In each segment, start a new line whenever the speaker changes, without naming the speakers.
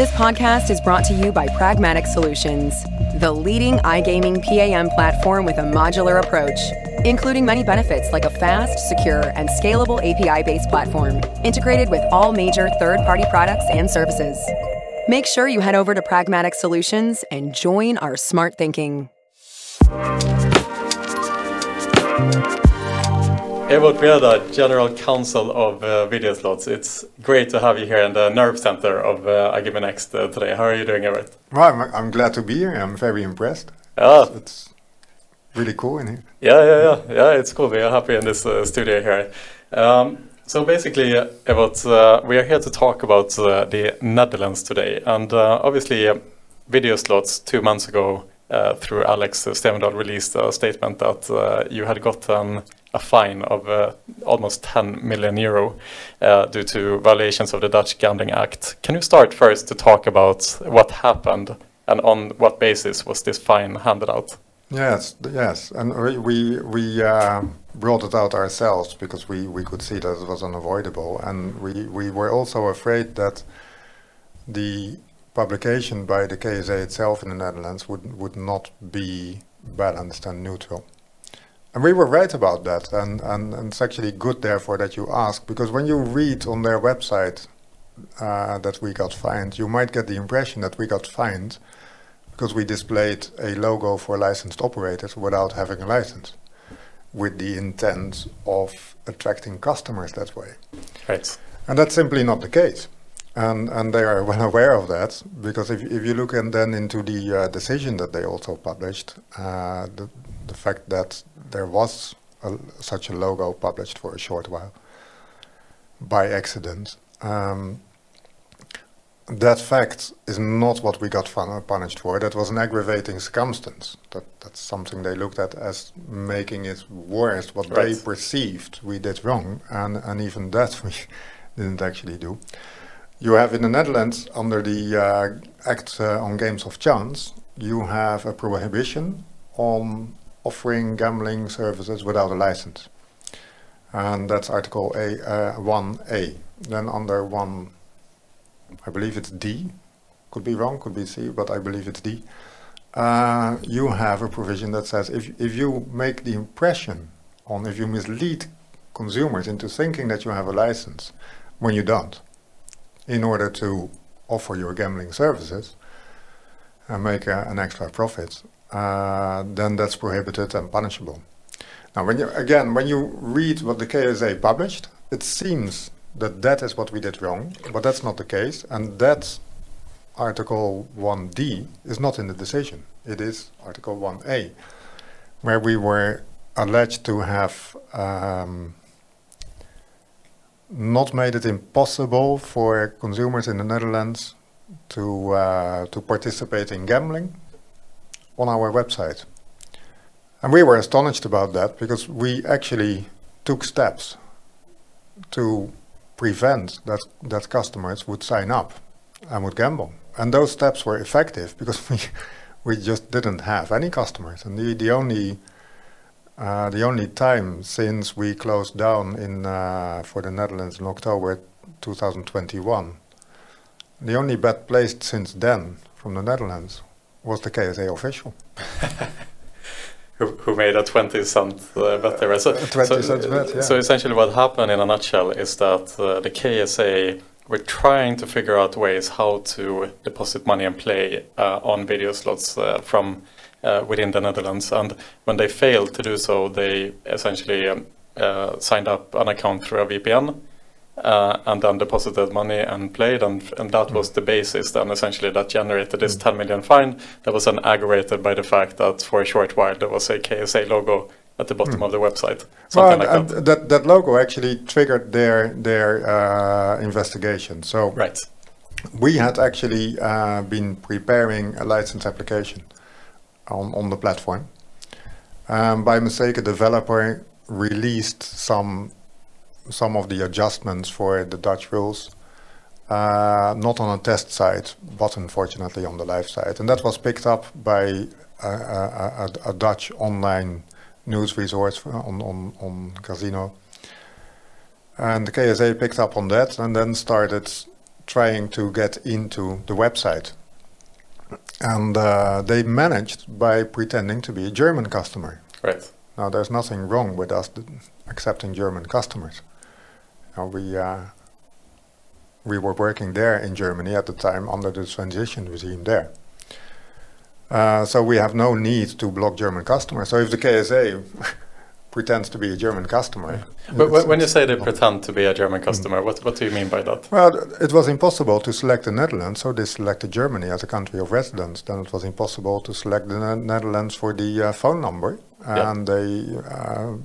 This podcast is brought to you by Pragmatic Solutions, the leading iGaming PAM platform with a modular approach, including many benefits like a fast, secure, and scalable API based platform, integrated with all major third party products and services. Make sure you head over to Pragmatic Solutions and join our smart thinking.
Ewout Wierda, General Counsel of uh, Videoslots. It's great to have you here in the Nerve Center of uh, Next uh, today. How are you doing, Ewout?
Well, I'm, I'm, glad to be here. I'm very impressed.
Yeah.
It's, it's really cool in here.
Yeah, yeah, yeah. Yeah, it's cool. We are happy in this uh, studio here. Um, so basically, uh, Ewout, uh, we are here to talk about uh, the Netherlands today. And obviously, Video Slots two months ago uh, through Alex Stevendahl released a statement that uh, you had gotten a fine of uh, almost 10 million euro due to violations of the Dutch Gambling Act. Can you start first to talk about what happened and on what basis was this fine handed out?
Yes, yes, and we we, we uh, brought it out ourselves because we, we could see that it was unavoidable, and we, we were also afraid that the publication by the KSA itself in the Netherlands would, would not be balanced and neutral. And we were right about that, and, and, and it's actually good, therefore, that you ask, because when you read on their website uh, that we got fined, you might get the impression that we got fined because we displayed a logo for licensed operators without having a license, with the intent of attracting customers that way.
Right.
And that's simply not the case and and they are well aware of that because if if you look and then into the uh, decision that they also published, uh, the the fact that there was a, such a logo published for a short while by accident. Um, that fact is not what we got punished for. That was an aggravating circumstance. That that's something they looked at as making it worse. What right. they perceived we did wrong, and and even that we didn't actually do. You have in the Netherlands, under the uh, Act uh, on Games of Chance, you have a prohibition on offering gambling services without a license. And that's Article A, uh, 1A. Then under 1, I believe it's D, could be wrong, could be C, but I believe it's D. Uh, you have a provision that says if, if you make the impression on, if you mislead consumers into thinking that you have a license when you don't, in order to offer your gambling services and make a, an extra profit, uh, then that's prohibited and punishable. Now, when you again, when you read what the KSA published, it seems that that is what we did wrong, but that's not the case, and that Article 1D is not in the decision. It is Article 1A, where we were alleged to have um, not made it impossible for consumers in the Netherlands to uh, to participate in gambling on our website. And we were astonished about that because we actually took steps to prevent that that customers would sign up and would gamble. And those steps were effective because we we just didn't have any customers. And the, the only uh, the only time since we closed down in uh, for the Netherlands in October 2021, the only bet placed since then from the Netherlands was the KSA official.
who, who made a 20 cent uh, bet there.
So, 20 so, cents bet, yeah.
So essentially what happened in a nutshell is that uh, the KSA were trying to figure out ways how to deposit money and play uh, on Videoslots uh, from uh, within the Netherlands. And when they failed to do so, they essentially um, uh, signed up an account through a VPN uh, and then deposited money and played. And, and that mm. was the basis then essentially that generated this mm. 10 million fine that was then aggravated by the fact that for a short while there was a KSA logo at the bottom mm. of the website.
Well, like and that. that. that logo actually triggered their their uh, investigation. So
right.
we had actually uh, been preparing a license application on, on the platform. Um, by mistake, a developer released some some of the adjustments for the Dutch rules, uh, not on a test site, but unfortunately on the live site. And that was picked up by a, a, a, a Dutch online news resource on, on, on Casino. And the KSA picked up on that and then started trying to get into the website. And uh, they managed by pretending to be a German customer.
Right.
Now, there's nothing wrong with us accepting German customers. We uh, we were working there in Germany at the time under the transition regime there. Uh, so we have no need to block German customers. So if the KSA pretends to be a German customer.
But when you say they pretend to be a German customer, mm. what, what do you mean by that?
Well, it was impossible to select the Netherlands, so they selected Germany as a country of residence. Then it was impossible to select the Netherlands for the uh, phone number, and yeah. they uh,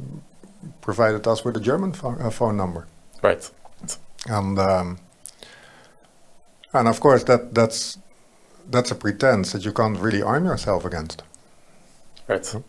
provided us with a German uh, phone number.
Right.
And um, and of course that that's that's a pretense that you can't really arm yourself against.
Right. So.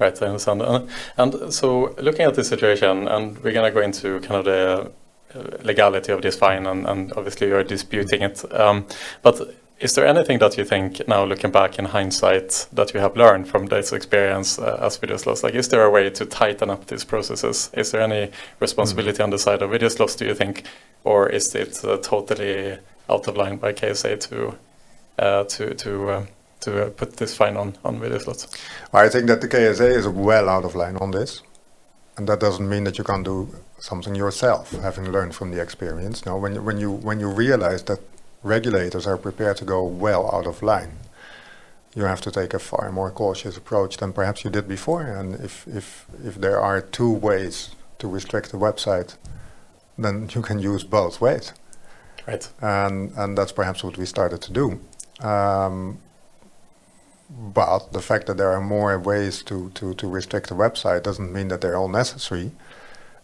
Right, I understand. And, and so looking at this situation, and we're going to go into kind of the uh, legality of this fine, and, and obviously you're disputing it. Um, but is there anything that you think now, looking back in hindsight, that you have learned from this experience uh, as Videoslots? Like, is there a way to tighten up these processes? Is there any responsibility mm. on the side of Videoslots, do you think, or is it uh, totally out of line by KSA to uh, to to uh, to uh, put this fine on on Videoslots?
I think that the KSA is well out of line on this, and that doesn't mean that you can't do something yourself, having learned from the experience. Now, when when you when you realize that regulators are prepared to go well out of line, you have to take a far more cautious approach than perhaps you did before. And if if if there are two ways to restrict a website, then you can use both ways.
Right.
And and that's perhaps what we started to do. Um, but the fact that there are more ways to, to, to restrict a website doesn't mean that they're all necessary.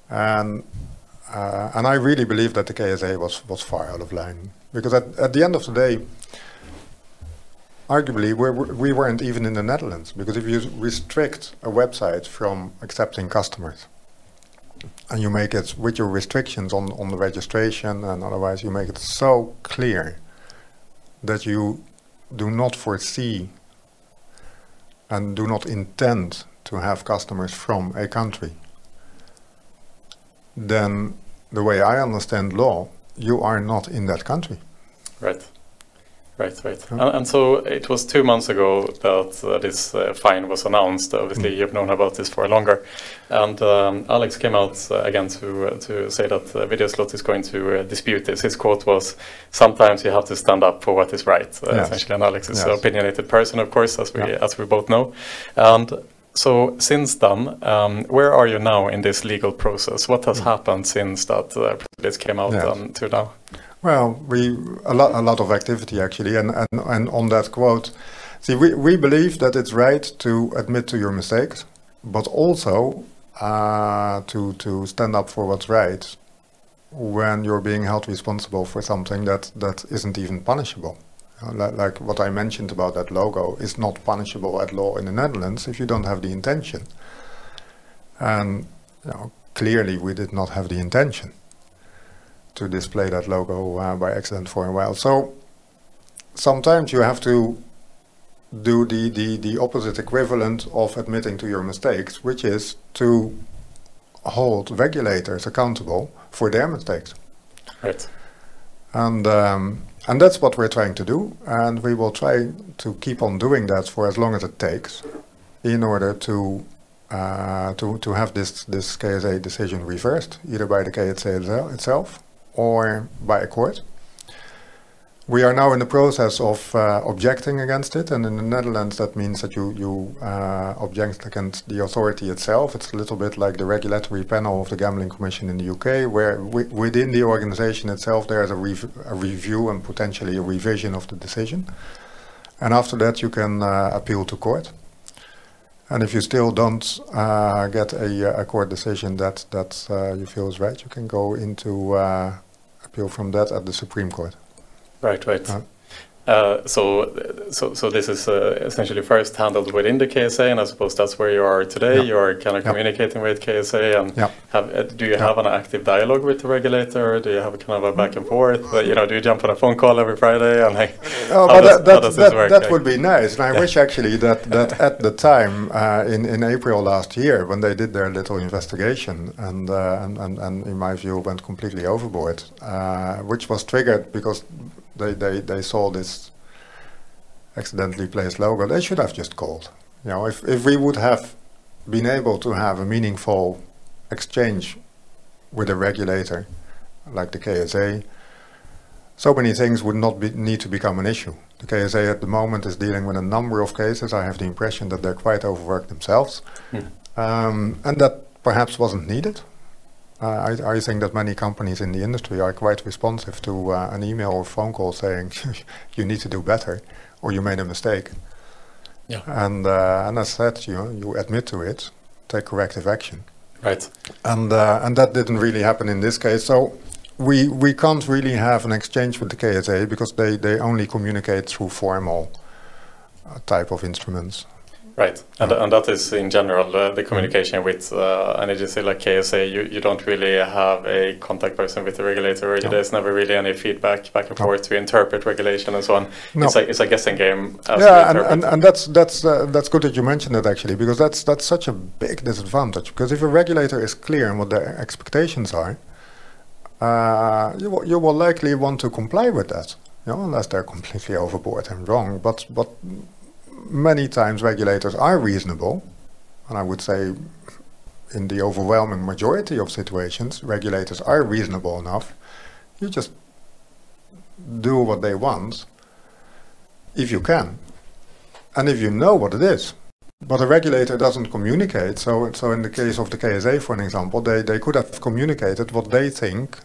And uh, and I really believe that the KSA was, was far out of line. Because at, at the end of the day, arguably, we're, we weren't even in the Netherlands. Because if you restrict a website from accepting customers, and you make it with your restrictions on, on the registration and otherwise, you make it so clear that you do not foresee and do not intend to have customers from a country, then the way I understand law, you are not in that country.
Right. Right, right. And, and, so it was two months ago that uh, this uh, fine was announced. Obviously, mm. you've known about this for longer. And um, Alex came out uh, again to uh, to say that uh, Videoslot is going to uh, dispute this. His quote was, "Sometimes you have to stand up for what is right." Yes. Essentially, and Alex is yes. an opinionated person, of course, as we yeah. as we both know. And so since then, um, where are you now in this legal process? What has mm. happened since that uh, this came out yes. to now?
Well, we a lot a lot of activity actually, and and, and on that quote, see, we we believe that it's right to admit to your mistakes, but also uh, to to stand up for what's right when you're being held responsible for something that that isn't even punishable. Uh, like, like what I mentioned about that logo is not punishable at law in the Netherlands if you don't have the intention. And you know, clearly, we did not have the intention to display that logo uh, by accident for a while. So sometimes you have to do the, the, the opposite equivalent of admitting to your mistakes, which is to hold regulators accountable for their mistakes.
Right.
And um, and that's what we're trying to do, and we will try to keep on doing that for as long as it takes, in order to uh, to to have this this KSA decision reversed, either by the KSA itself or by a court. We are now in the process of uh, objecting against it, and in the Netherlands that means that you, you uh, object against the authority itself. It's a little bit like the regulatory panel of the Gambling Commission in the UK, where within the organization itself there is a, rev a, review and potentially a revision of the decision. And after that you can uh, appeal to court. And if you still don't uh, get a, a, court decision that, that uh, you feel is right, you can go into uh, appeal from that at the Supreme Court.
Right, right. Uh, Uh, so, so, so this is uh, essentially first handled within the KSA, and I suppose that's where you are today.
Yeah.
You are kind of
Yeah.
communicating with KSA, and
Yeah.
have, uh, do you have an active dialogue with the regulator? Do you have a kind of a back and forth? Uh, you know, do you jump on a phone call every Friday? And like,
Oh, but
does,
that, that, that, would be nice. And I wish actually that, that at the time, uh, in, in April last year, when they did their little investigation and, uh, and, and, and in my view went completely overboard, uh, which was triggered because they, they, they saw this accidentally placed logo, they should have just called. You know, if, if we would have been able to have a meaningful exchange with a regulator like the KSA, so many things would not be, need to become an issue. The KSA at the moment is dealing with a number of cases. I have the impression that they're quite overworked themselves,
Hmm.
um, and that perhaps wasn't needed. Uh, I, I think that many companies in the industry are quite responsive to uh, an email or phone call saying you need to do better or you made a mistake.
Yeah.
And uh, and as said, you you admit to it, take corrective action
Right.
and uh, and that didn't really happen in this case. So we we can't really have an exchange with the KSA because they they only communicate through formal uh, type of instruments.
Right, and, and that is in general uh, the communication with uh, an agency like KSA. You, you don't really have a contact person with the regulator.
No.
There's never really any feedback back and
No.
forth to interpret regulation and so on.
No.
It's like it's a guessing game.
Yeah, and, and, and that's that's uh, that's good that you mentioned it actually because that's that's such a big disadvantage because if a regulator is clear on what their expectations are, uh, you will, you will likely want to comply with that, you know, unless they're completely overboard and wrong. But but many times regulators are reasonable, and I would say in the overwhelming majority of situations, regulators are reasonable enough. You just do what they want if you can and if you know what it is. But a regulator doesn't communicate. So, so in the case of the KSA, for an example, they, they could have communicated what they think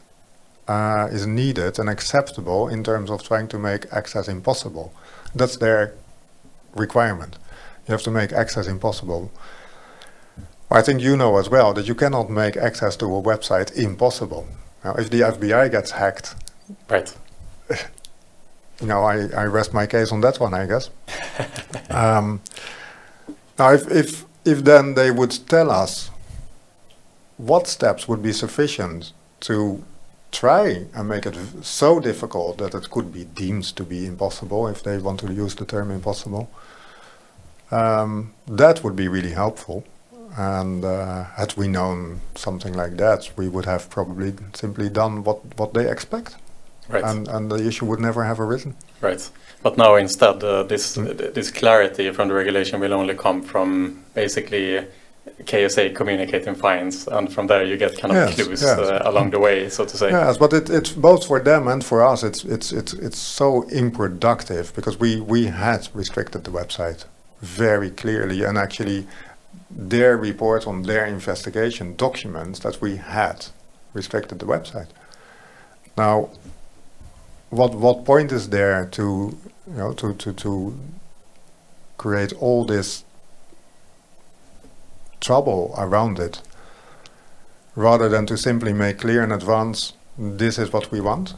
uh, is needed and acceptable in terms of trying to make access impossible. That's their requirement. You have to make access impossible. I think you know as well that you cannot make access to a website impossible. Now, if the FBI gets hacked,
right.
you know, I, I rest my case on that one, I guess. um, now, if, if, if then they would tell us what steps would be sufficient to try and make it so difficult that it could be deemed to be impossible, if they want to use the term impossible, um, that would be really helpful. And uh, had we known something like that, we would have probably simply done what, what they expect
Right.
and, and the issue would never have arisen.
Right. But now instead, uh, this
Mm.
this clarity from the regulation will only come from basically KSA communicating fines, and from there you get kind of
Yes,
clues
yes.
uh, along the way, so to say.
Yes, but it, it's both for them and for us. It's it's it's it's so unproductive because we we had restricted the website very clearly, and actually, their report on their investigation documents that we had restricted the website. Now, what what point is there to you know to to to create all this trouble around it? rather than to simply make clear in advance this is what we want.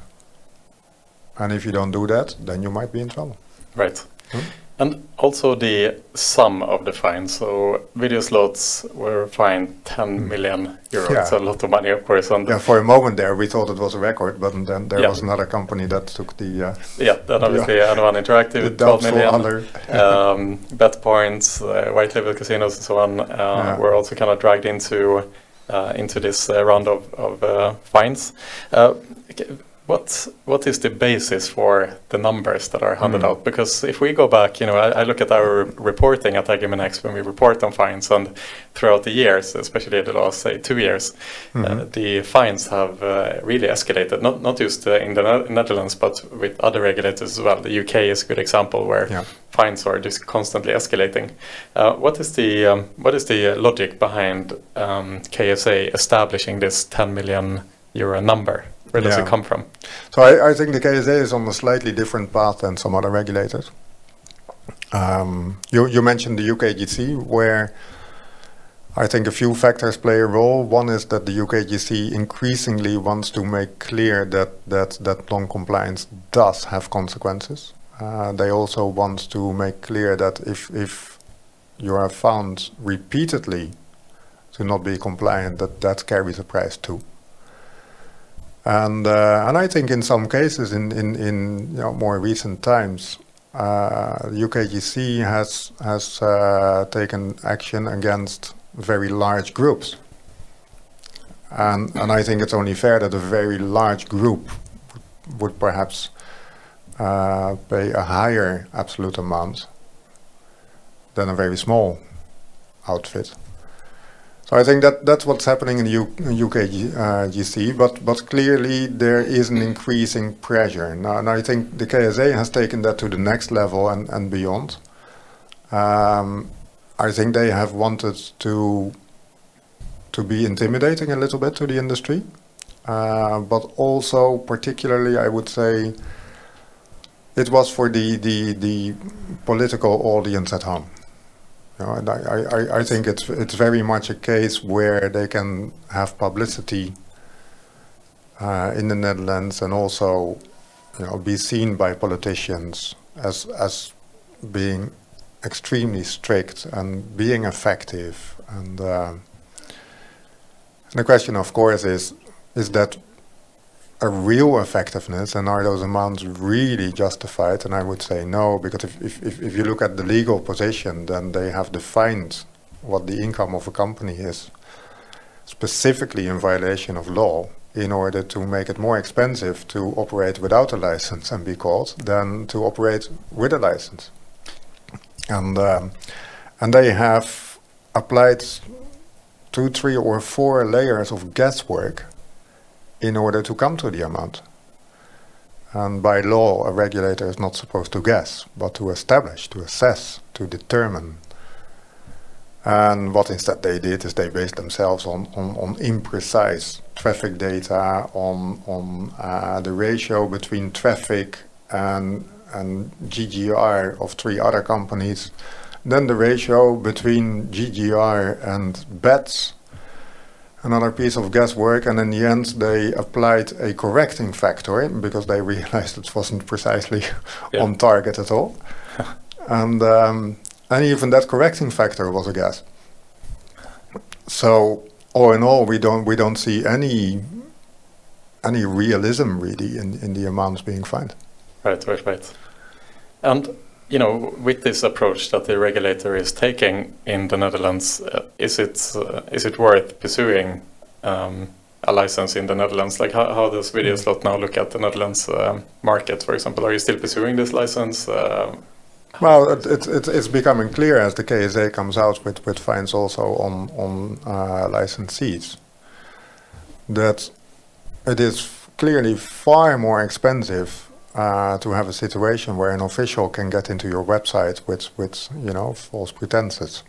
And if you don't do that, then you might be in trouble.
Right.
Hmm?
And also the sum of the fine. So Videoslots were fined 10 million euros.
Hmm. Yeah.
A lot of money, of course. And
Yeah, for a moment there, we thought it was a record, but then there
Yeah.
was another company that took the, uh,
yeah, then obviously N1 Interactive,
the
12
doubtful other.
um, bet points, uh, white label casinos, and so on, uh,
Yeah.
were also kind of dragged into uh, into this uh, round of, of uh, fines. What what is the basis for the numbers that are handed
Mm.
out? Because if we go back, you know, I, I look at our reporting at iGaming NEXT when we report on fines, and throughout the years, especially the last say two years, uh,
Mhm.
the fines have uh, really escalated. Not not just uh, in the Ne- Netherlands, but with other regulators as well. The UK is a good example where
Yeah.
fines are just constantly escalating. Uh, what is the um, what is the uh, logic behind um, KSA establishing this 10 million euro number? Where does
Yeah.
it come from?
So I, I think the KSA is on a slightly different path than some other regulators. Um, you, you mentioned the UKGC, where I think a few factors play a role. One is that the UKGC increasingly wants to make clear that that, that non-compliance does have consequences. uh, they also want to make clear that if if you are found repeatedly to not be compliant, that that carries a price too. And uh, and I think in some cases, in in, in you know, more recent times, uh, UKGC has has uh, taken action against very large groups. And and I think it's only fair that a very large group would perhaps uh, pay a higher absolute amount than a very small outfit. I think that that's what's happening in the U UK uh, GC, but but clearly there is an increasing pressure. Now, and I think the KSA has taken that to the next level and, and beyond. Um, I think they have wanted to to be intimidating a little bit to the industry, uh, but also particularly I would say it was for the the the political audience at home. You know, and I, I, I think it's it's very much a case where they can have publicity uh, in the Netherlands and also you know be seen by politicians as as being extremely strict and being effective. And, uh, and the question of course is is that a real effectiveness and are those amounts really justified? And I would say no, because if, if, if you look at the legal position, then they have defined what the income of a company is, specifically in violation of law, in order to make it more expensive to operate without a license and be caught than to operate with a license. And, um, and they have applied two, three, or four layers of guesswork in order to come to the amount. And by law, a regulator is not supposed to guess, but to establish, to assess, to determine. And what instead they did is they based themselves on, on, on imprecise traffic data, on, on uh, the ratio between traffic and, and GGR of three other companies, then the ratio between GGR and bets another piece of guesswork, and in the end, they applied a correcting factor because they realized it wasn't precisely yeah. on target at all. and um, and even that correcting factor was a guess. So all in all, we don't we don't see any any realism really in in the amounts being fined.
Right, right, right. And you know, with this approach that the regulator is taking in the Netherlands, uh, is it uh, is it worth pursuing um, a license in the Netherlands? Like, how, how does Videoslot now look at the Netherlands uh, market, for example? Are you still pursuing this license? Uh,
well, it, it, it, it's becoming clear as the KSA comes out with, with fines also on on uh, licensees that it is clearly far more expensive uh, to have a situation where an official can get into your website with, with you know, false pretenses.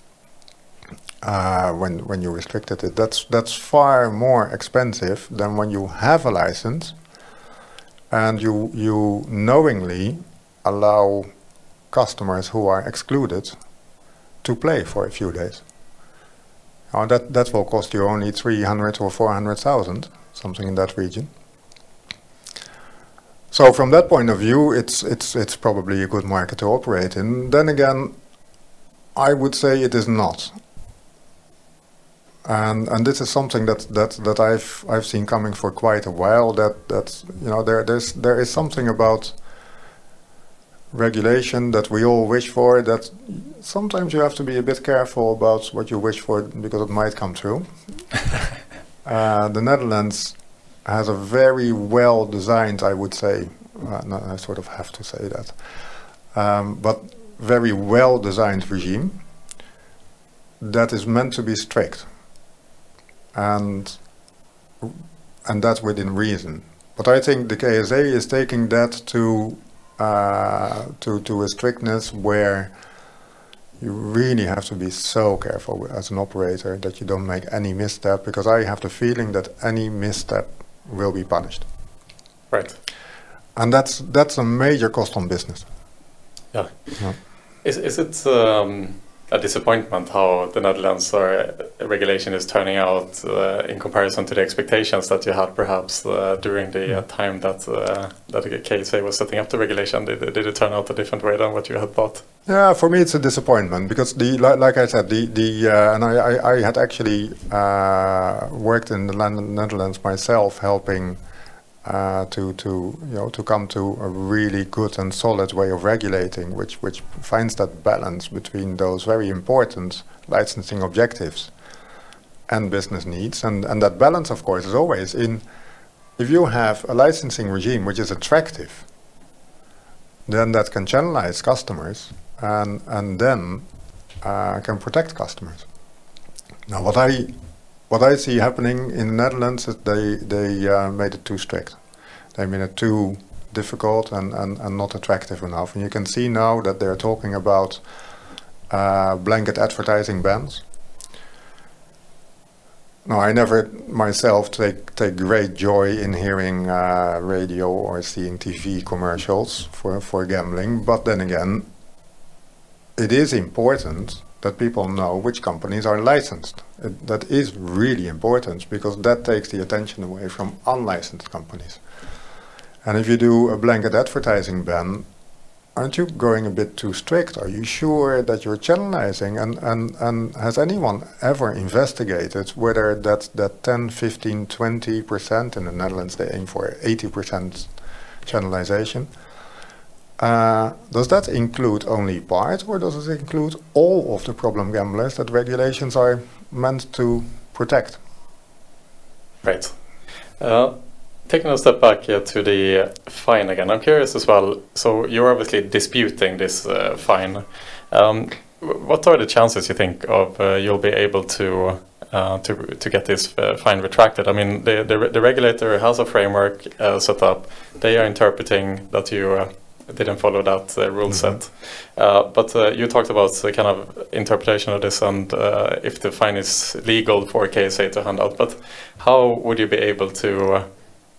Uh, when when you restricted it, that's that's far more expensive than when you have a license and you you knowingly allow customers who are excluded to play for a few days. Now that that will cost you only three hundred or four hundred thousand, something in that region. So from that point of view, it's it's it's probably a good market to operate in. Then again, I would say it is not. And and this is something that that that I've I've seen coming for quite a while. That that you know there there's there is something about regulation that we all wish for. That sometimes you have to be a bit careful about what you wish for because it might come true. uh, the Netherlands has a very well designed, I would say, uh, no, I sort of have to say that, um, but very well designed regime that is meant to be strict and and that's within reason. But I think the KSA is taking that to uh, to to a strictness where you really have to be so careful as an operator that you don't make any misstep because I have the feeling that any misstep will be punished.
Right.
And that's that's a major cost on business.
Yeah. yeah. Is is it um, a disappointment how the Netherlands or regulation is turning out uh, in comparison to the expectations that you had perhaps uh, during the uh, time that uh, that KSA was setting up the regulation? Did, did it turn out a different way than what you had thought?
Yeah, for me it's a disappointment because the like, like I said the the uh, and I, I, I had actually uh, worked in the Netherlands myself helping. Uh, to to you know to come to a really good and solid way of regulating, which which finds that balance between those very important licensing objectives and business needs, and and that balance, of course, is always in if you have a licensing regime which is attractive, then that can channelize customers and and then uh, can protect customers. Now, what I what I see happening in the Netherlands is they they uh, made it too strict. They made it too difficult and, and, and not attractive enough. And you can see now that they're talking about uh, blanket advertising bans. Now, I never myself take take great joy in hearing uh, radio or seeing TV commercials for, for gambling, but then again, it is important that people know which companies are licensed. That is really important because that takes the attention away from unlicensed companies. And if you do a blanket advertising ban, aren't you going a bit too strict? Are you sure that you're channelizing? And, and, and has anyone ever investigated whether that, that 10, 15, 20% in the Netherlands, they aim for 80% channelization? Uh, does that include only part or does it include all of the problem gamblers that regulations are meant to protect?
Right. Uh, taking a step back uh, to the fine again, I'm curious as well. So you're obviously disputing this uh, fine. Um, what are the chances you think of uh, you'll be able to uh, to to get this uh, fine retracted? I mean, the the, the regulator has a framework set up. They are interpreting that you didn't follow that uh, rule mm -hmm. set. Uh, but uh, you talked about the kind of interpretation of this and if the fine is legal for KSA to hand out. But how would you be able to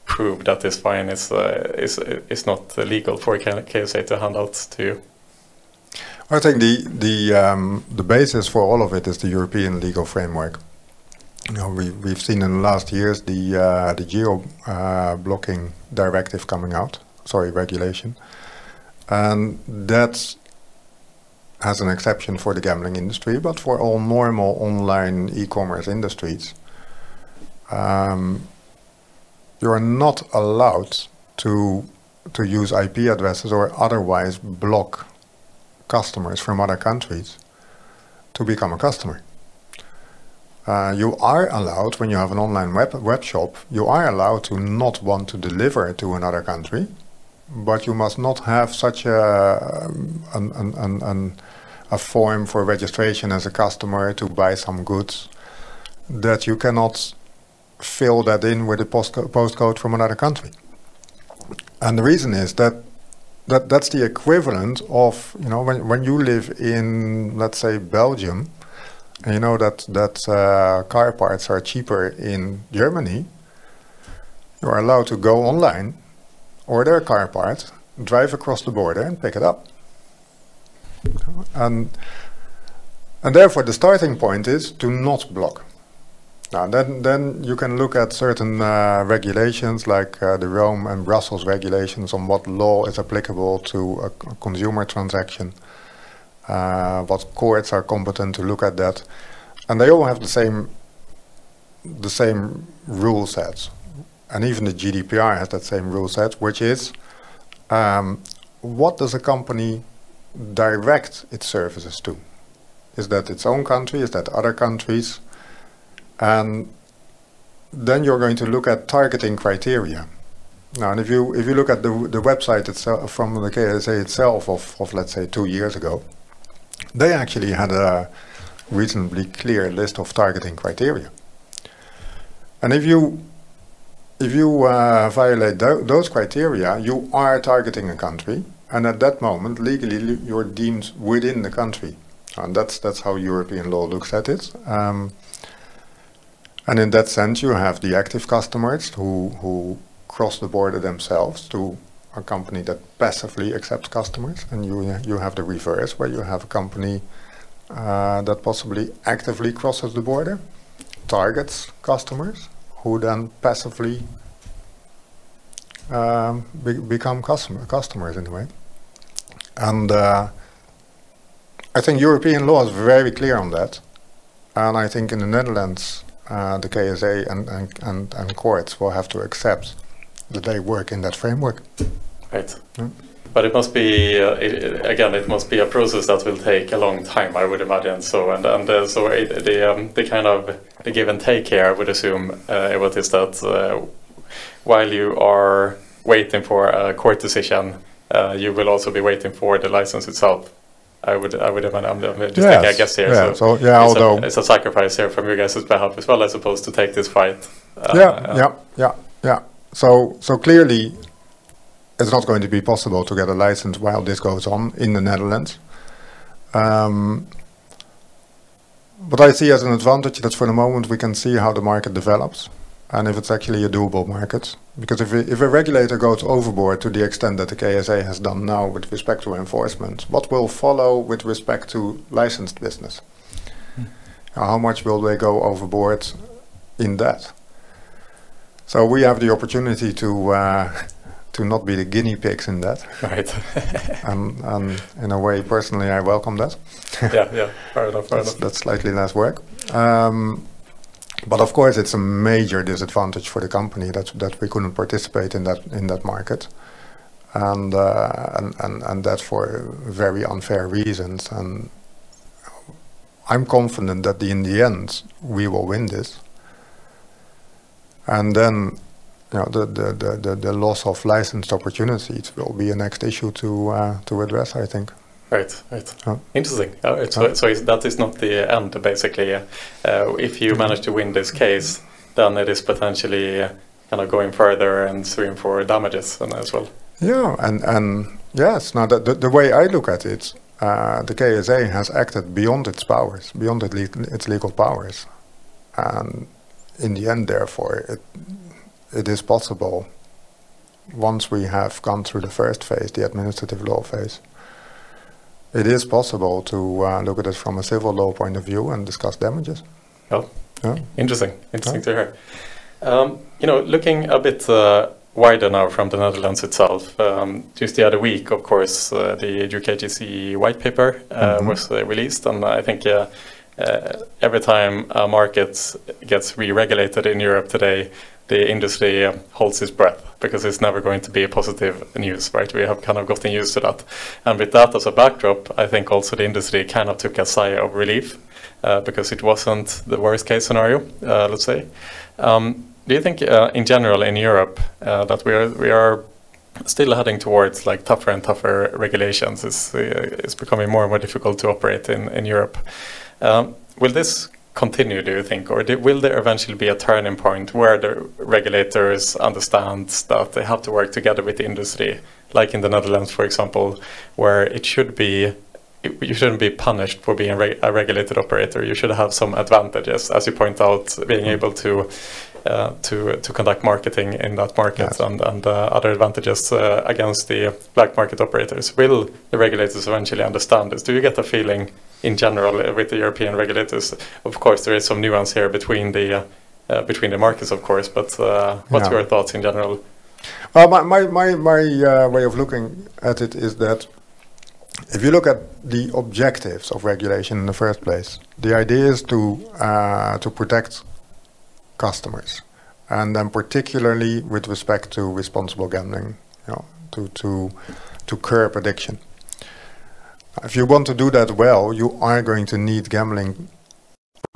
prove that this fine is is is not legal for KSA to hand out to you?
I think the the um, the basis for all of it is the European legal framework. You know, we we've seen in the last years the uh, the geo uh, blocking directive coming out, sorry, regulation, and that has an exception for the gambling industry, but for all normal online e-commerce industries, um, you are not allowed to to use IP addresses or otherwise block customers from other countries to become a customer. Uh, you are allowed, when you have an online web, web shop, you are allowed to not want to deliver to another country but you must not have such a, an, an, an, a form for registration as a customer to buy some goods that you cannot fill that in with a postcode, postcode from another country. And the reason is that that that's the equivalent of you know when when you live in let's say Belgium, and you know that that uh, car parts are cheaper in Germany. You are allowed to go online order a car part, drive across the border and pick it up. And, and therefore the starting point is to not block. Now then, then you can look at certain uh, regulations like uh, the Rome and Brussels regulations on what law is applicable to a, consumer transaction, uh, what courts are competent to look at that, and they all have the same the same rule sets and even the GDPR has that same rule set, which is um, what does a company direct its services to? Is that its own country? Is that other countries? And then you're going to look at targeting criteria. Now, and if you if you look at the the website itself from the KSA itself of, of let's say two years ago, they actually had a reasonably clear list of targeting criteria. And if you if you uh, violate those criteria, you are targeting a country, and at that moment, legally, you're deemed within the country. And that's that's how European law looks at it. Um, and in that sense, you have the active customers who who cross the border themselves to a company that passively accepts customers, and you you have the reverse, where you have a company uh, that possibly actively crosses the border, targets customers, who then passively um, be become customer customers in a way. And uh, I think European law is very clear on that. And I think in the Netherlands, uh, the KSA and, and, and, and, courts will have to accept that they work in that framework.
Right. Yeah. But it must be uh, it, again. It must be a process that will take a long time, I would imagine. So and and uh, so it, the um, the kind of the give and take here, I would assume, uh, what is that uh, while you are waiting for a court decision, uh, you will also be waiting for the license itself. I would, I would imagine. I'm just yes. guess here.
Yeah. So, so yeah,
it's
although
a, it's a sacrifice here from you guys' behalf as well, I suppose, to take this fight.
Uh, yeah, yeah, yeah, yeah. So, so clearly, it's not going to be possible to get a license while this goes on in the Netherlands. Um, but I see as an advantage that for the moment we can see how the market develops and if it's actually a doable market. Because if, if a regulator goes overboard to the extent that the KSA has done now with respect to enforcement, what will follow with respect to licensed business? Hmm. How much will they go overboard in that? So we have the opportunity to uh, to not be the guinea pigs in that.
Right.
and, and in a way, personally, I welcome that.
yeah, yeah, fair enough, fair
that's,
enough.
That's slightly less work. Um, but of course, it's a major disadvantage for the company that that we couldn't participate in that in that market, and uh, and, and and that for very unfair reasons. And I'm confident that in the end we will win this. And then, you know, the the, the, the, loss of licensed opportunities will be a next issue to uh, to address. I think.
Right, right. Oh. Interesting. Oh, so, so that is not the end, basically. Uh, if you manage to win this case, then it is potentially uh, kind of going further and suing for damages as well.
Yeah, and, and yes, now the, the, the way I look at it, uh, the KSA has acted beyond its powers, beyond its legal powers. And in the end, therefore, it, it is possible, once we have gone through the first phase, the administrative law phase, it is possible to uh, look at it from a civil law point of view and discuss damages.
Oh, yeah. interesting. Interesting yeah. to hear. Um, you know, looking a bit uh, wider now from the Netherlands itself, um, just the other week, of course, uh, the UKGC white paper uh, mm -hmm. was uh, released, and I think uh, every time a market gets re-regulated in Europe today, the industry holds its breath because it's never going to be a positive news, right? We have kind of gotten used to that. And with that as a backdrop, I think also the industry kind of took a sigh of relief uh, because it wasn't the worst case scenario, uh, let's say. Um, do you think uh, in general in Europe uh, that we are, we are still heading towards like tougher and tougher regulations? It's, uh, it's becoming more and more difficult to operate in, in Europe. Um, will this continue, do you think? Or will there eventually be a turning point where the regulators understand that they have to work together with the industry, like in the Netherlands, for example, where it should be you shouldn't be punished for being a regulated operator. You should have some advantages, as you point out, being able to uh, to to conduct marketing in that market yes. and and uh, other advantages uh, against the black market operators. Will the regulators eventually understand this? Do you get the feeling in general with the European regulators. Of course, there is some nuance here between the uh, uh, between the markets, of course. But uh, what's yeah. your thoughts in general?
Well, my my my, my uh, way of looking at it is that if you look at the objectives of regulation in the first place, the idea is to uh, to protect customers, and then particularly with respect to responsible gambling, you know, to to to curb addiction. If you want to do that well, you are going to need gambling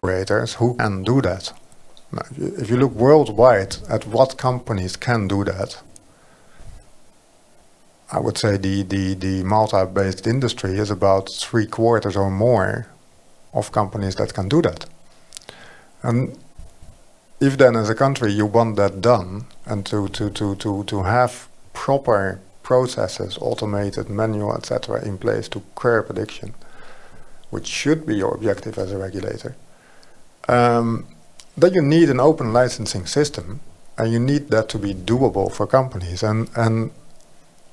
operators who can do that. If you look worldwide at what companies can do that, I would say the, the, the Malta-based industry is about three quarters or more of companies that can do that. And if then as a country you want that done and to, to, to, to, to have proper processes, automated, manual, etc., in place to curb addiction, which should be your objective as a regulator, um, then you need an open licensing system, and you need that to be doable for companies. And and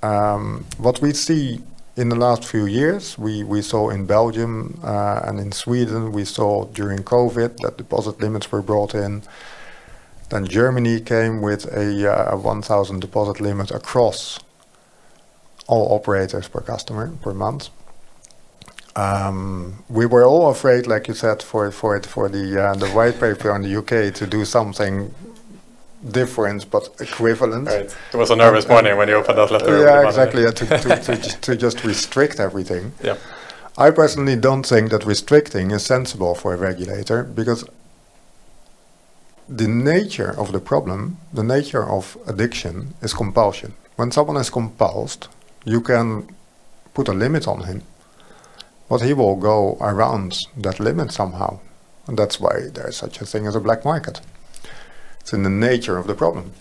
um, what we see in the last few years, we, we saw in Belgium uh, and in Sweden, we saw during COVID that deposit limits were brought in. Then Germany came with a, uh, 1,000 deposit limit across all operators per customer per month. Um, we were all afraid, like you said, for for for the uh, the white paper on the UK to do something different but equivalent.
Right. It was a nervous
And-
morning when you opened that letter.
Yeah, exactly. yeah, to, to, to, just, to just restrict everything.
Yeah.
I personally don't think that restricting is sensible for a regulator because the nature of the problem, the nature of addiction, is compulsion. When someone is compulsed, you can put a limit on him, but he will go around that limit somehow. And that's why there's such a thing as a black market. It's in the nature of the problem.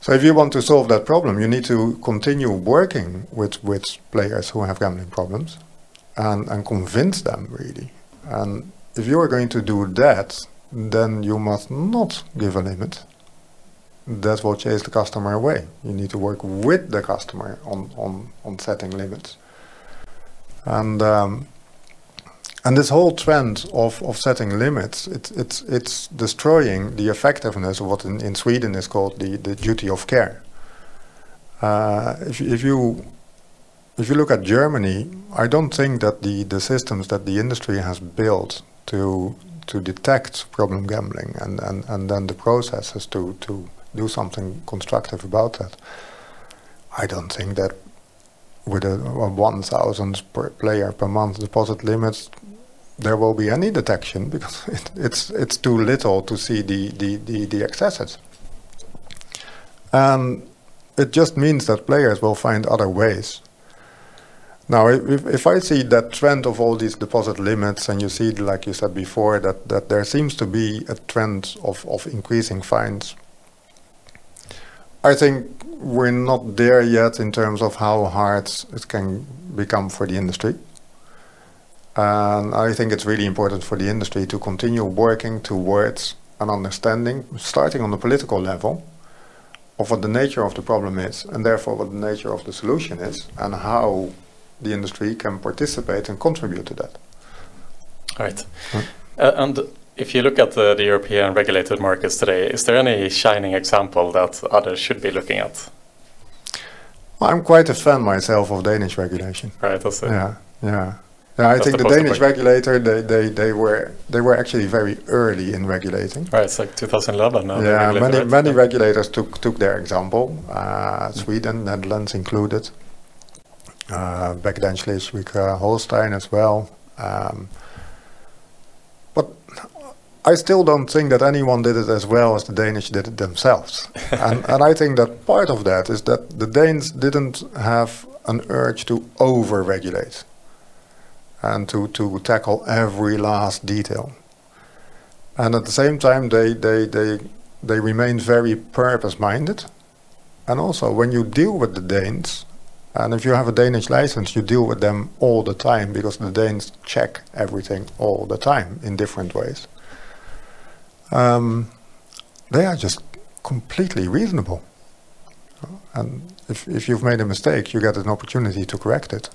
So if you want to solve that problem, you need to continue working with, with players who have gambling problems and, and convince them really. And if you are going to do that, then you must not give a limit. That will chase the customer away. You need to work with the customer on, on, on setting limits. And um, and this whole trend of, of setting limits, it's it's it's destroying the effectiveness of what in, in Sweden is called the, the duty of care. Uh, if, if you if you look at Germany, I don't think that the, the systems that the industry has built to to detect problem gambling and, and, and then the processes to, to do something constructive about that. I don't think that with a, a 1,000 per player per month deposit limit, there will be any detection because it, it's it's too little to see the, the, the, the excesses. And it just means that players will find other ways. Now, if, if I see that trend of all these deposit limits, and you see, like you said before, that, that there seems to be a trend of, of increasing fines, I think we're not there yet in terms of how hard it can become for the industry. And I think it's really important for the industry to continue working towards an understanding, starting on the political level, of what the nature of the problem is, and therefore what the nature of the solution is, and how the industry can participate and contribute to that.
Right.
Hmm.
Uh, and if you look at the, the European regulated markets today, is there any shining example that others should be looking at?
I'm quite a fan myself of Danish regulation.
Right. That's it.
Yeah, yeah. Yeah, I
That's
think
the
the Danish regulator they, they, they were they were actually very early in regulating.
Right. It's like 2011 now.
yeah, many
right?
many regulators took took their example. Uh, Sweden, Netherlands included. Uh, back then Schleswig-Holstein as well. Um, but I still don't think that anyone did it as well as the Danish did it themselves. and, and I think that part of that is that the Danes didn't have an urge to over-regulate and to, to tackle every last detail. And at the same time, they, they, they, they remain very purpose-minded. And also, when you deal with the Danes, and if you have a Danish license, you deal with them all the time because the Danes check everything all the time in different ways. Um, they are just completely reasonable. And if, if you've made a mistake, you get an opportunity to correct it.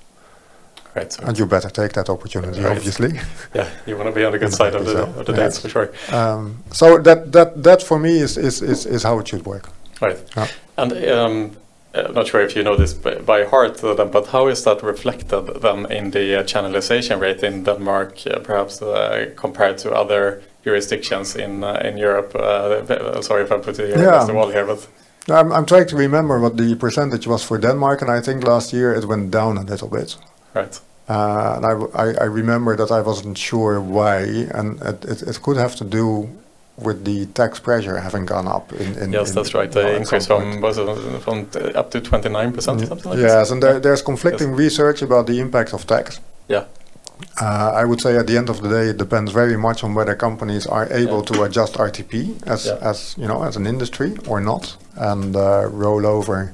Right. So,
And you better take that opportunity,
Right.
obviously.
yeah, you want to be on the good side of the,
so.
of the
Yeah.
Danes for sure.
Um, so that, that, that for me is, is, is, is how it should work.
Right.
Yeah.
And um, I'm not sure if you know this by, heart, uh, but how is that reflected then in the uh, channelization rate in Denmark, uh, perhaps uh, compared to other jurisdictions in uh, in Europe? Uh, sorry if I put you
Yeah.
against the wall here, but
I'm, I'm trying to remember what the percentage was for Denmark, and I think last year it went down a little bit.
right.
Uh, and I, I- I remember that I wasn't sure why, and it, it, it could have to do with the tax pressure having gone up. In, in
Yes,
in-
that's right. The increase from was it from uh, up to 29 percent,
Ye-
something like
yes,
this.
and there, there's conflicting research about the impact of tax.
Yeah.
Uh, I would say at the end of the day, it depends very much on whether companies are able
Yeah.
to adjust RTP as,
Yeah.
as you know as an industry or not, and uh, roll over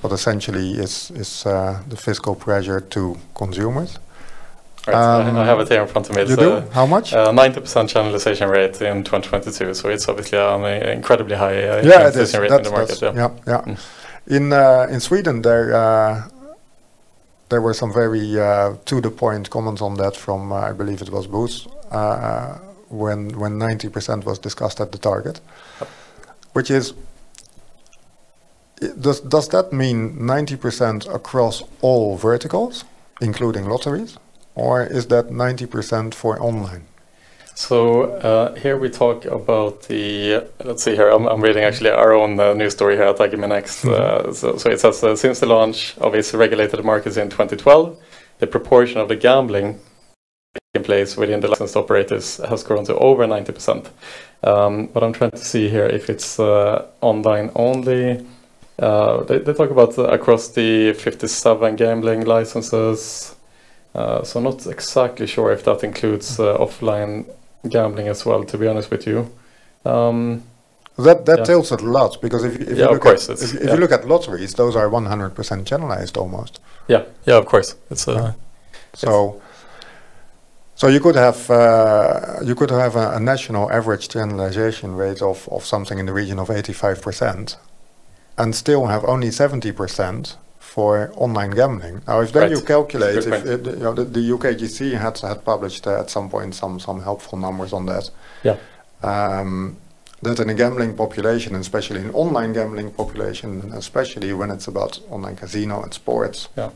what essentially is is uh, the fiscal pressure to consumers.
Right. I-
Um,
I have it here in front of me.
You do?
uh,
How much?
uh, 90% channelization rate in 2022, so it's obviously an uh, incredibly high uh,
yeah, it is.
channelization rate in the market. Yeah.
yeah, yeah.
Mm.
In uh, in Sweden, there uh, there were some very uh, to the point comments on that from uh, I believe it was Booth uh, when when 90% was discussed at the target, which is does does that mean 90% across all verticals, including lotteries, or is that 90% for online?
So uh, here we talk about the, let's see here, I'm, I'm reading actually our own uh, news story here at Next. Mm-hmm. Uh, so, so, it says, uh, since the launch of its regulated markets in 2012, the proportion of the gambling in place within the licensed operators has grown to over 90%. Um, but I'm trying to see here if it's uh, online only. Uh, they, they, talk about across the 57 gambling licenses. so not exactly sure if that includes offline gambling as well. To be honest with you. Um,
that that yeah. tells a lot because if, if
yeah,
you
look
at, if, if yeah. you look at lotteries, those are 100% channelized almost.
Yeah, yeah, of course. It's uh,
so. So you could have uh, you could have a, a, national average channelization rate of, of something in the region of 85%, and still have only 70% for online gambling. Now, if then right. you calculate, if it, you know, the, the, UKGC had had published uh, at some point some some helpful numbers on that.
Yeah.
Um, that in a gambling population, especially in online gambling population, especially when it's about online casino and sports,
yeah.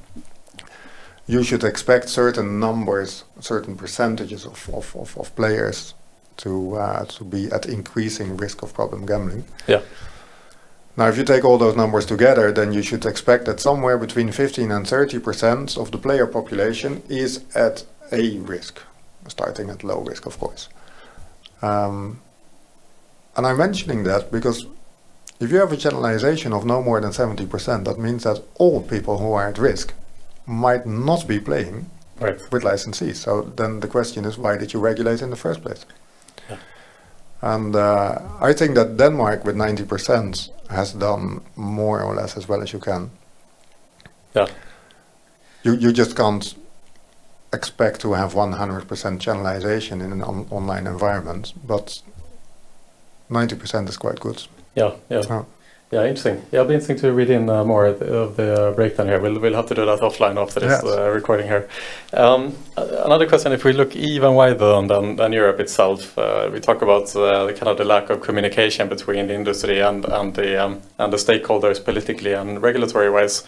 you should expect certain numbers, certain percentages of, of, of, of players to uh, to be at increasing risk of problem gambling.
Yeah.
Now, if you take all those numbers together, then you should expect that somewhere between 15 and 30% of the player population is at a risk, starting at low risk, of course. Um, and I'm mentioning that because if you have a channelization of no more than 70%, that means that all people who are at risk might not be playing
right.
with licensees. So then the question is, why did you regulate in the first place? And uh, I think that Denmark with 90% has done more or less as well as you can.
Yeah.
You you just can't expect to have 100% channelization in an on online environment, but 90% is quite good.
Yeah, yeah. Yeah, interesting. Yeah, it'll be interesting to read in uh, more of the, of the, breakdown here. We'll, we'll have to do that offline after this yes. uh, recording here. Um, another question, if we look even wider than, than Europe itself, uh, we talk about uh, the kind of the lack of communication between the industry and, and, the, um, and the stakeholders politically and regulatory wise.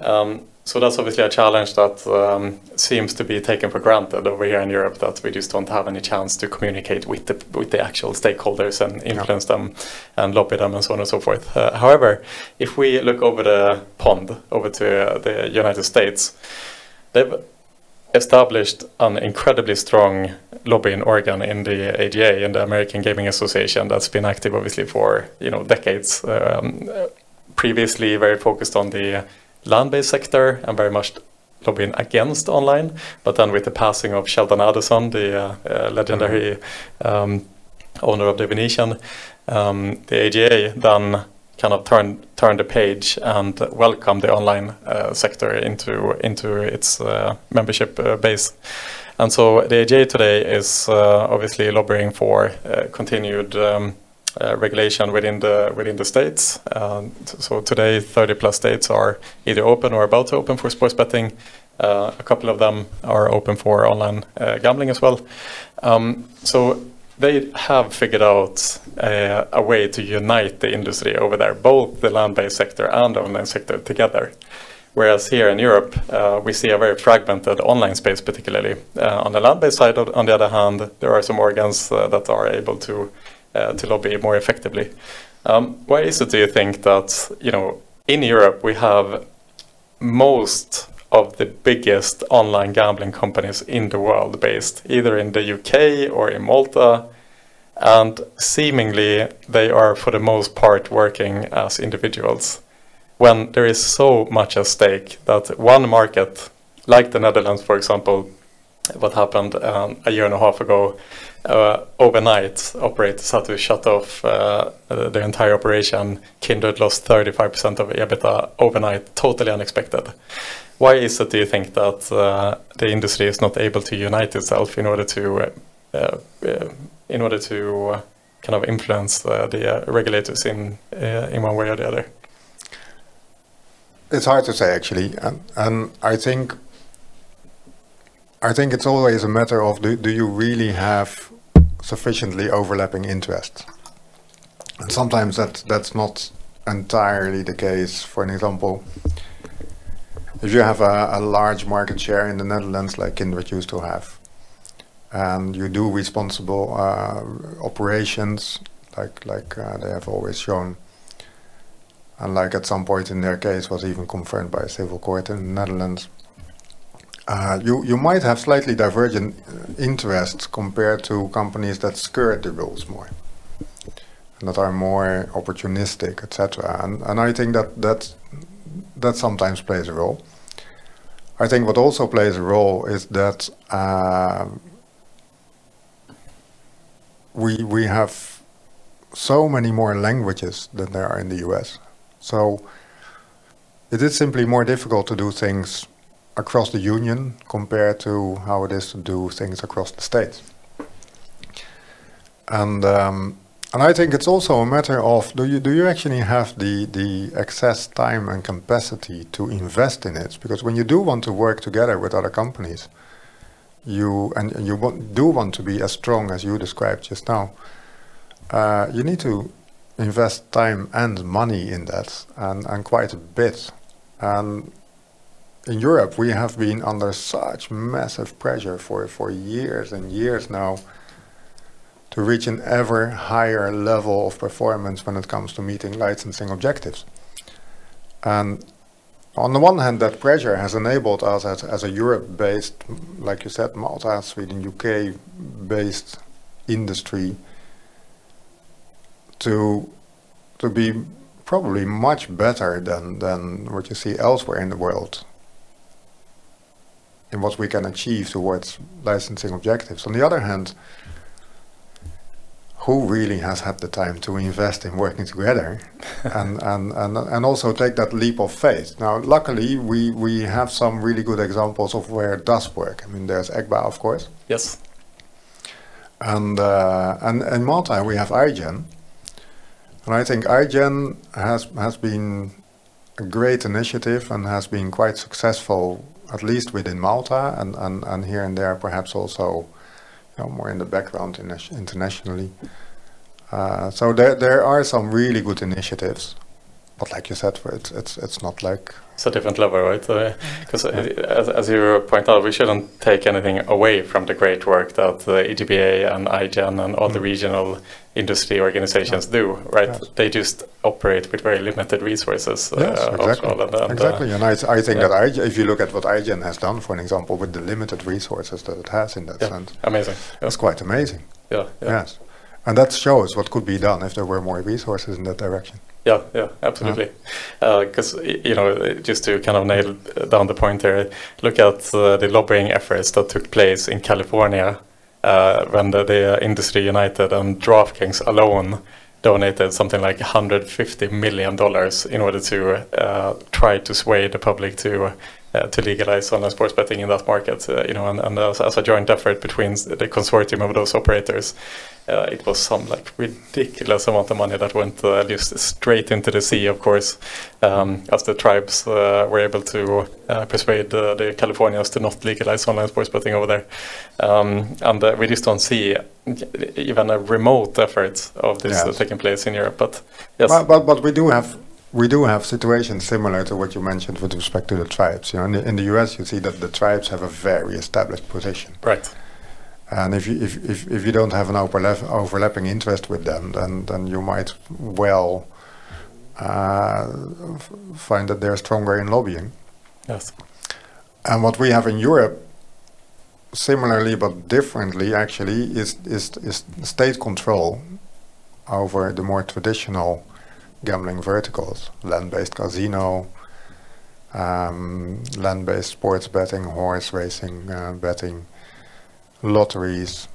Um, so that's obviously a challenge that um, seems to be taken for granted over here in Europe that we just don't have any chance to communicate with the with the actual stakeholders and influence yeah. them and lobby them and so on and so forth. Uh, however, if we look over the pond over to uh, the United States, they've established an incredibly strong lobbying organ in the AGA, in the American Gaming Association, that's been active obviously for you know decades. Um, previously, very focused on the land-based sector and very much lobbying against online. But then with the passing of Sheldon Adelson, the uh, uh, legendary um, owner of the Venetian, um, the AGA then kind of turned turned the page and welcomed the online uh, sector into into its uh, membership uh, base. And so the AGA today is uh, obviously lobbying for continued um, uh, regulation within the within the states. Um, so today, 30 plus states are either open or about to open for sports betting. Uh, a couple of them are open for online uh, gambling as well. Um, so they have figured out uh, a way to unite the industry over there, both the land-based sector and the online sector together. Whereas here in Europe, uh, we see a very fragmented online space, particularly. Uh, on the land-based side, on the other hand, there are some organs uh, that are able to to lobby more effectively. Um, why is it, do you think, that you know in Europe we have most of the biggest online gambling companies in the world based either in the UK or in Malta, and seemingly they are for the most part working as individuals. When there is so much at stake that one market, like the Netherlands, for example, what happened um, a year and a half ago, uh, overnight, operators had to shut off uh, the entire operation. Kindred lost 35% of EBITDA overnight, totally unexpected. Why is it, do you think, that uh, the industry is not able to unite itself in order to, uh, uh, in order to uh, kind of influence the regulators in in one way or the other?
It's hard to say actually, and, and I think I think it's always a matter of do, do you really have sufficiently overlapping interests? And sometimes that that's not entirely the case. For an example, if you have a, a large market share in the Netherlands, like Kindred used to have, and you do responsible uh, operations, like like uh, they have always shown, and like at some point in their case was even confirmed by a civil court in the Netherlands. Uh, you you might have slightly divergent uh, interests compared to companies that skirt the rules more and that are more opportunistic, etc. And and I think that that that sometimes plays a role. I think what also plays a role is that uh, we we have so many more languages than there are in the US. So it is simply more difficult to do things across the union compared to how it is to do things across the states. And um, and I think it's also a matter of do you do you actually have the the access time and capacity to invest in it? Because when you do want to work together with other companies, you and, and you want, do want to be as strong as you described just now. Uh, you need to invest time and money in that, and and quite a bit. And in Europe, we have been under such massive pressure for for years and years now to reach an ever higher level of performance when it comes to meeting licensing objectives. And on the one hand, that pressure has enabled us as, as a Europe-based, like you said, Malta, Sweden, UK-based industry to to be probably much better than, than what you see elsewhere in the world in what we can achieve towards licensing objectives. On the other hand, who really has had the time to invest in working together and, and, and, and also take that leap of faith. Now, luckily, we, we have some really good examples of where it does work. I mean, there's EGBA, of course.
Yes.
And, uh, and in Malta, we have iGen. And I think iGen has, has been a great initiative and has been quite successful, at least within Malta and, and, and here and there, perhaps also you know, more in the background internationally. Uh, so there there are some really good initiatives, but like you said, it's it's it's not like
it's a different level, right? Because uh, yeah. as, as you point out, we shouldn't take anything away from the great work that the EGBA and iGen and all mm. the regional industry organizations yeah. do, right? Yes. They just operate with very limited resources.
Uh, exactly. And, and, exactly. And I, I think yeah. that I, if you look at what iGen has done, for an example, with the limited resources that it has in that sense,
amazing.
It's quite amazing.
Yeah,
Yes. And that shows what could be done if there were more resources in that direction.
Yeah, yeah, absolutely. Because, uh, you know, just to kind of nail down the point there, look at uh, the lobbying efforts that took place in California uh, when the, the Industry United and DraftKings alone donated something like 150 million dollars in order to uh, try to sway the public to to legalize online sports betting in that market. Uh, you know, and, and as, as, a joint effort between the consortium of those operators, uh, it was some like ridiculous amount of money that went uh, just straight into the sea. Of course, um, as the tribes uh, were able to uh, persuade the Californians to not legalize online sports betting over there, um, and we just don't see even a remote effort of this yes. taking place in Europe. But yes,
but, but, but we do have we do have situations similar to what you mentioned with respect to the tribes. You know, in the, in the US, you see that the tribes have a very established position.
Right.
And if you if, if, if you don't have an overlapping interest with them, then then you might well uh, find that they're stronger in lobbying.
Yes.
And what we have in Europe, similarly but differently, actually, is is is state control over the more traditional gambling verticals, land-based casino, um, land-based sports betting, horse racing uh, betting, lotteries.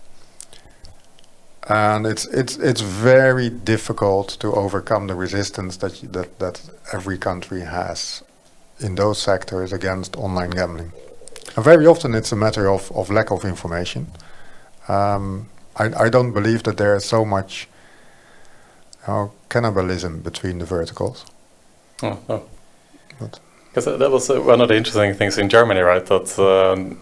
And it's it's it's very difficult to overcome the resistance that that that every country has in those sectors against online gambling. And very often it's a matter of, of lack of information. Um, I, I don't believe that there is so much how cannibalism between the verticals.
Oh, oh. Because that was uh, one of the interesting things in Germany, right? That um,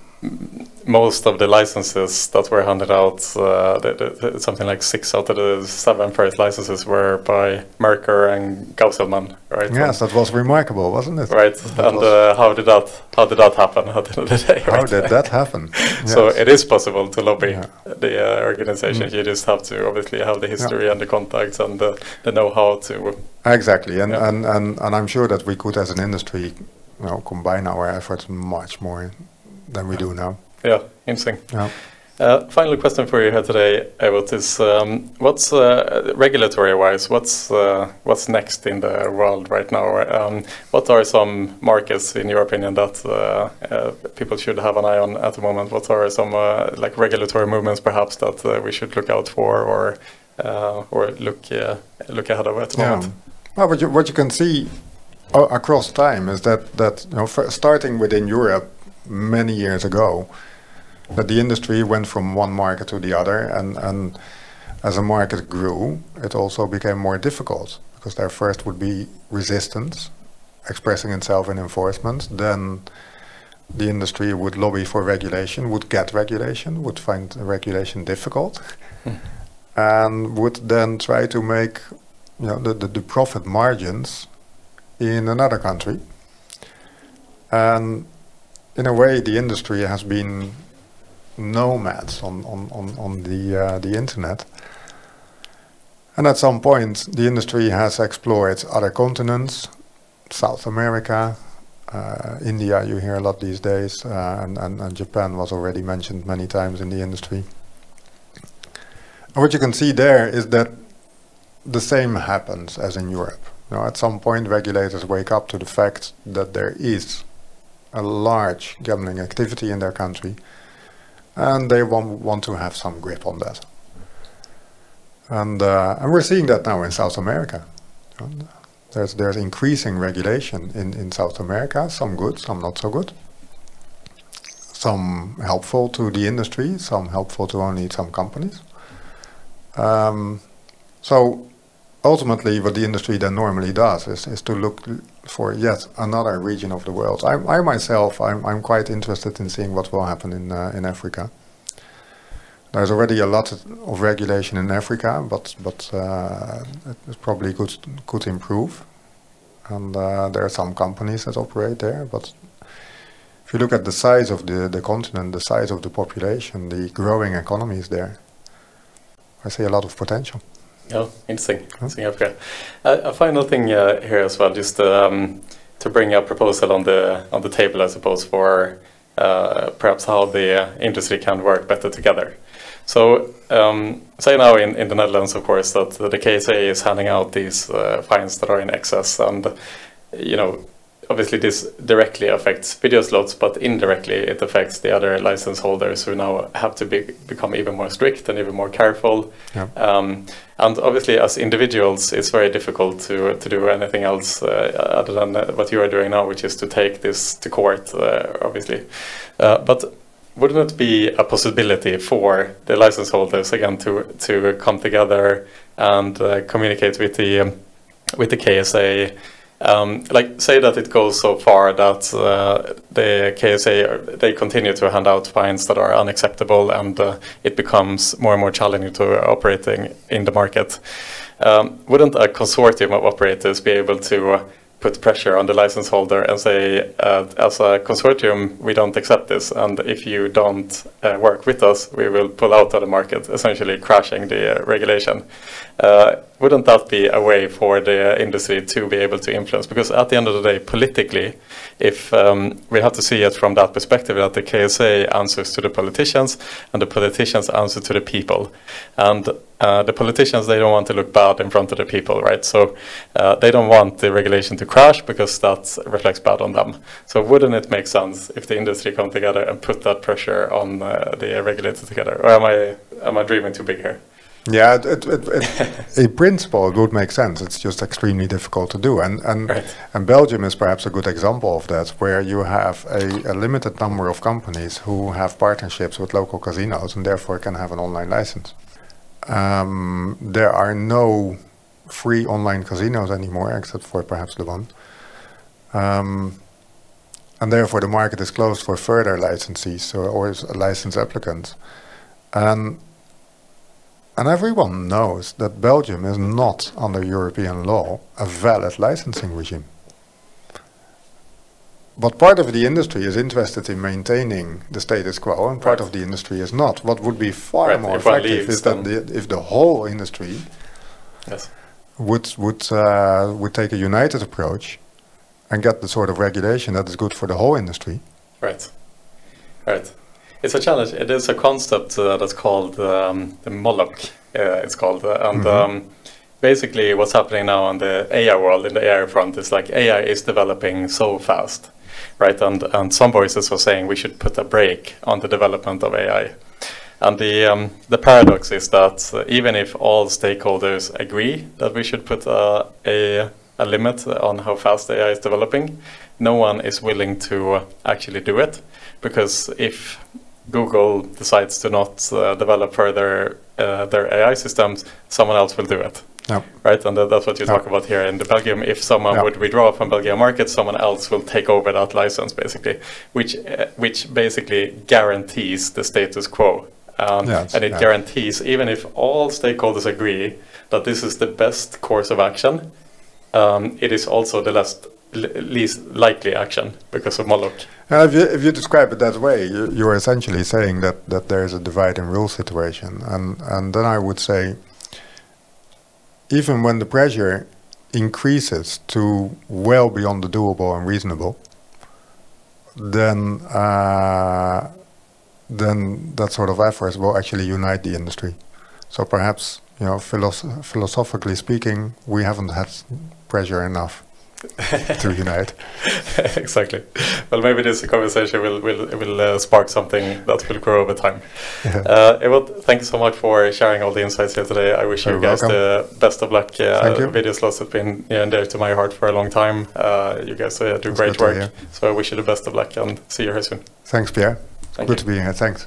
most of the licenses that were handed out, uh, the, the, something like six out of the seven first licenses were by Merkur and Gauselmann, right?
Yes, that was remarkable, wasn't it?
Right.
That
and uh, how did that how did that happen at the end of the day?
How
right?
did that happen?
So it is possible to lobby
Yeah.
the uh, organization. You just have to obviously have the history and the contacts and the, the know-how to.
Exactly, and,
Yeah.
and, and, and I'm sure that we could, as an industry, you know, combine our efforts much more than we do now.
Yeah, interesting.
Yeah.
Uh, final question for you here today, Ewout, is um, what's uh, regulatory-wise, what's uh, what's next in the world right now? Um, what are some markets, in your opinion, that uh, uh, people should have an eye on at the moment? What are some uh, like regulatory movements, perhaps, that uh, we should look out for, or uh, or look uh, look ahead of at the
Yeah.
moment?
Well, what you, what you can see across time is that that you know, starting within Europe many years ago, that the industry went from one market to the other, and and as the market grew, it also became more difficult because there first would be resistance expressing itself in enforcement, then the industry would lobby for regulation, would get regulation, would find regulation difficult, hmm. and would then try to make you know the, the, the profit margins in another country. And in a way, the industry has been nomads on, on, on, on the uh, the internet. And at some point, the industry has explored other continents, South America, uh, India. You hear a lot these days, uh, and, and, and Japan was already mentioned many times in the industry. And what you can see there is that the same happens as in Europe. Know, at some point, regulators wake up to the fact that there is a large gambling activity in their country, and they want, want to have some grip on that. And uh, and we're seeing that now in South America. There's there's increasing regulation in, in South America. Some good, some not so good. Some helpful to the industry, some helpful to only some companies. Um, so ultimately, what the industry then normally does is, is to look for yet another region of the world. I, I myself, I'm, I'm quite interested in seeing what will happen in uh, in Africa. There's already a lot of regulation in Africa, but but uh, it it probably could could improve. And uh, there are some companies that operate there, but if you look at the size of the, the continent, the size of the population, the growing economies there, I see a lot of potential.
Yeah, interesting. interesting okay. Uh, a final thing uh, here as well, just um, to bring a proposal on the on the table, I suppose, for uh, perhaps how the industry can work better together. So, um, say now in, in the Netherlands, of course, that the KSA is handing out these uh, fines that are in excess, and you know, obviously this directly affects Videoslots, but indirectly it affects the other license holders who now have to be, become even more strict and even more careful.
Yeah.
Um, and obviously, as individuals, it's very difficult to to do anything else uh, other than what you are doing now, which is to take this to court, uh, obviously. Uh, but wouldn't it be a possibility for the license holders again to to come together and uh, communicate with the um, with the KSA? Um, like say that it goes so far that uh, the KSA they continue to hand out fines that are unacceptable and uh, it becomes more and more challenging to operating in the market. Um, wouldn't a consortium of operators be able to uh, put pressure on the license holder and say, uh, as a consortium, we don't accept this, and if you don't uh, work with us, we will pull out of the market, essentially crashing the uh, regulation. Uh, wouldn't that be a way for the industry to be able to influence? Because at the end of the day, politically, if um, we have to see it from that perspective, that the KSA answers to the politicians and the politicians answer to the people, and uh, the politicians they don't want to look bad in front of the people, right? So uh, they don't want the regulation to crash because that reflects bad on them. So wouldn't it make sense if the industry come together and put that pressure on uh, the regulator together? Or am I am I dreaming too big here?
Yeah, it, it, it, it, in principle, it would make sense. It's just extremely difficult to do. And and,
Right.
and Belgium is perhaps a good example of that, where you have a, a limited number of companies who have partnerships with local casinos and therefore can have an online license. Um, there are no free online casinos anymore, except for perhaps the one. Um, and therefore the market is closed for further licensees or, or license applicants. And and everyone knows that Belgium is not, under European law, a valid licensing regime. But part of the industry is interested in maintaining the status quo, and part
Right.
of the industry is not. What would be far
Right,
more
if
effective is that the, if the whole industry
Yes.
would would uh, would take a united approach and get the sort of regulation that is good for the whole industry.
Right. Right. It's a challenge. It is a concept uh, that's called um, the Moloch. Uh, it's called, uh, and
Mhm.
um, basically, what's happening now in the AI world, in the AI front, is like AI is developing so fast, right? And and some voices are saying we should put a brake on the development of AI. And the um, the paradox is that uh, even if all stakeholders agree that we should put a a limit on how fast AI is developing, no one is willing to actually do it because if Google decides to not uh, develop further uh, their AI systems, someone else will do it.
Yeah.
Right, and that, that's what you
Yeah.
talk about here in the Belgium. If someone
Yeah.
would withdraw from Belgian market, someone else will take over that license, basically, which uh, which basically guarantees the status quo. Um,
Yes,
and it guarantees, even if all stakeholders agree that this is the best course of action, um, it is also the last, least likely action because of Moloch.
And if you, if you describe it that way, you, you're essentially saying that, that there is a divide and rule situation. And, and then I would say, even when the pressure increases to well beyond the doable and reasonable, then uh, then that sort of efforts will actually unite the industry. So perhaps, you know, philosoph- philosophically speaking, we haven't had pressure enough to unite.
exactly. Well, maybe this conversation will will will uh, spark something that will grow over time. Uh, Ewout, thank you so much for sharing all the insights here today. I wish you
You're
guys
welcome.
the best of luck. Uh,
Thank you.
Videoslots have been near and dear to my heart for a long time. Uh, you guys uh, do
That's
great work. So I wish you the best of luck and see you here soon.
Thanks, Pierre.
Thank
Good
you.
to be here. Thanks.